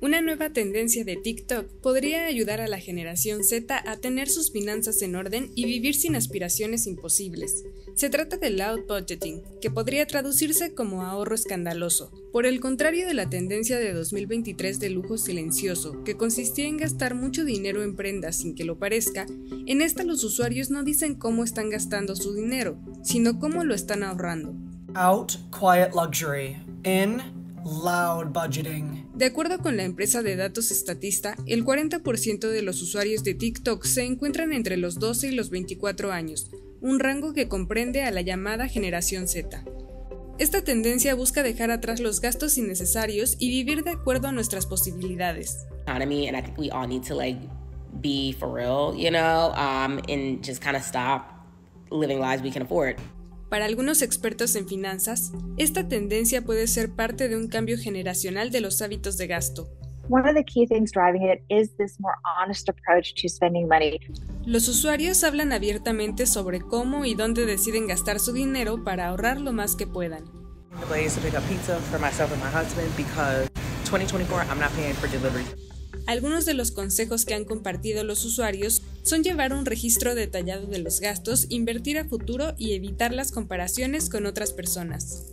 Una nueva tendencia de TikTok podría ayudar a la generación Z a tener sus finanzas en orden y vivir sin aspiraciones imposibles. Se trata del loud budgeting, que podría traducirse como ahorro escandaloso. Por el contrario de la tendencia de 2023 de lujo silencioso, que consistía en gastar mucho dinero en prendas sin que lo parezca, en esta los usuarios no dicen cómo están gastando su dinero, sino cómo lo están ahorrando. Out quiet luxury. In. De acuerdo con la empresa de datos Estatista, el 40% de los usuarios de TikTok se encuentran entre los 12 y los 24 años, un rango que comprende a la llamada generación Z. Esta tendencia busca dejar atrás los gastos innecesarios y vivir de acuerdo a nuestras posibilidades. Para algunos expertos en finanzas, esta tendencia puede ser parte de un cambio generacional de los hábitos de gasto. Los usuarios hablan abiertamente sobre cómo y dónde deciden gastar su dinero para ahorrar lo más que puedan. Algunos de los consejos que han compartido los usuarios son llevar un registro detallado de los gastos, invertir a futuro y evitar las comparaciones con otras personas.